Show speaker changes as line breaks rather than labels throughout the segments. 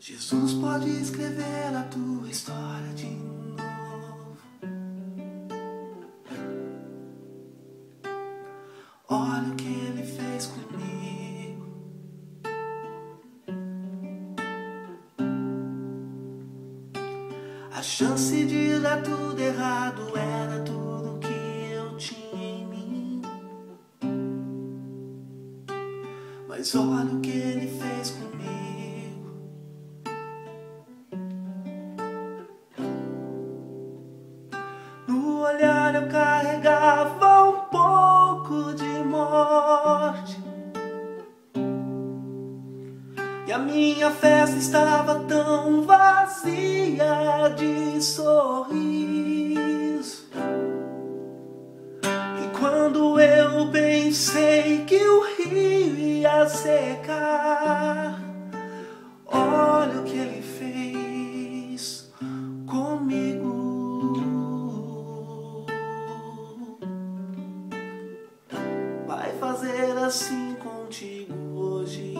Jesus pode escrever a tua história de novo. Olha o que ele fez comigo. A chance de dar tudo errado era tudo que eu tinha em mim. Mas olha o que ele fez eu carregava um pouco de morte. E a minha festa estava tão vazia de sorriso. E quando eu pensei que o rio ia secar, assim contigo hoje.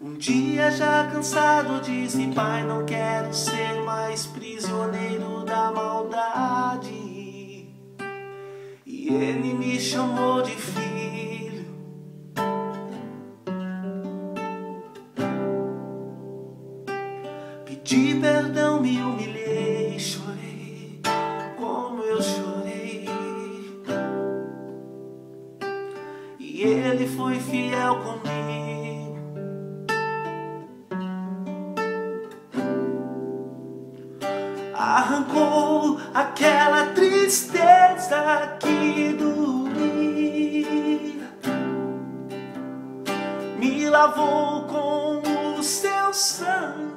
Um dia já cansado disse pai não quero ser mais prisioneiro da maldade e ele me chamou de filho Pedi perdão, me E ele foi fiel comigo. Arrancou aquela tristeza que doía me lavou com o seu sangue